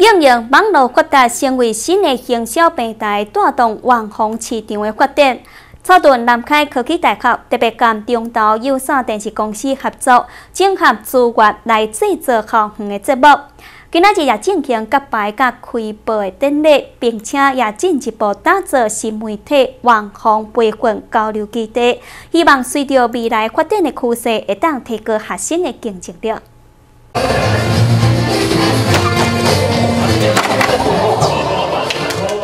应用网络发达成为新的营销平台，带动网红市场的发展。草屯南开科技大学特别跟中岛有线电视公司合作，整合资源来制作校园。的节目。今仔日也进行揭牌、甲开播的典礼，并且也进一步打造新媒体网红培训交流基地，希望随着未来发展的趋势，会当提高学生的竞争力。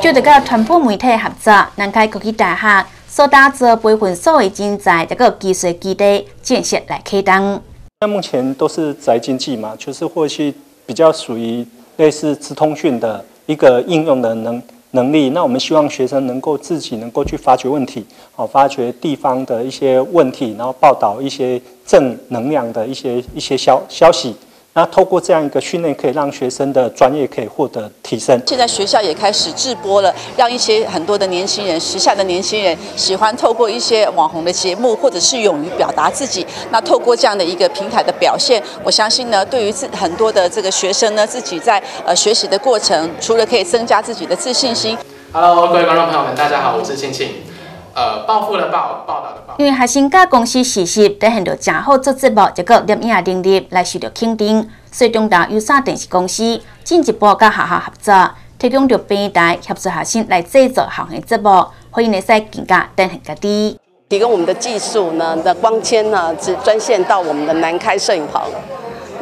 就这个传播媒体合作，南开科技大学所打造培训所谓人才这个技术基地建设来启动。那目前都是宅经济嘛，就是或许比较属于类似资通讯的一个应用的能能力。那我们希望学生能够自己能够去发掘问题，好发掘地方的一些问题，然后报道一些正能量的一些一些消消息。那透过这样一个训练，可以让学生的专业可以获得提升。现在学校也开始直播了，让一些很多的年轻人，时下的年轻人喜欢透过一些网红的节目，或者是勇于表达自己。那透过这样的一个平台的表现，我相信呢，对于自很多的这个学生呢，自己在呃学习的过程，除了可以增加自己的自信心。Hello，各位观众朋友们，大家好，我是庆庆。呃，报复的报，报道的报。因为学生甲公司实习表现着正好，做节目，结果摄影能力来受到肯定，所以中大有线电视公司进一步甲学校合作，提供着平台协助学生来制作校园节目，欢迎来使更加展现家己。提供我们的技术呢的光纤呢，只专线到我们的南开摄影棚。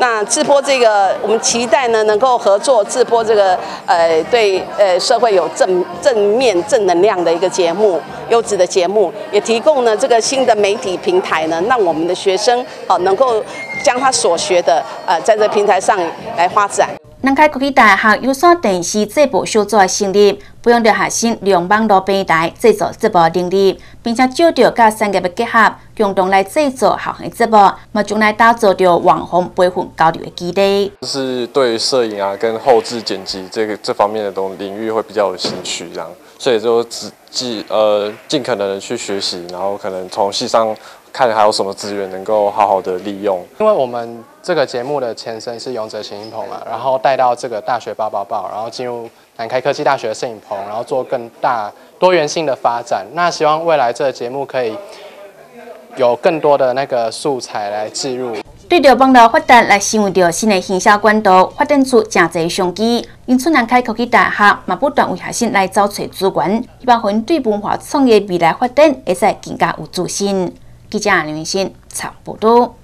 那直播这个，我们期待呢能够合作直播这个，呃，对呃社会有正正面正能量的一个节目，优质的节目，也提供呢这个新的媒体平台呢，让我们的学生好能够将他所学的呃在这平台上来发展。南开国际大学有线电视这部小组的成立，培养着学生利用网络平台制作直播能力，并且找到甲产业的结合，共同来制作校园直播，嘛将来打造着网红培训交流的基地。就是对摄影啊跟后置剪辑这个这方面的东领域会比较有兴趣，这样，所以就只尽呃尽可能的去学习，然后可能从戏上。看还有什么资源能够好好的利用，因为我们这个节目的前身是勇者摄影棚嘛，然后带到这个大学报报报，然后进入南开科技大学的摄影棚，然后做更大多元性的发展。那希望未来这个节目可以有更多的那个素材来置入。对着网络发展来成为着新的营销管道，发展出正济商机。因此，南开科技大学嘛不断为学生来找找资源，希望分对文化创业未来发展会使更加有自信。记者刘云新差不多。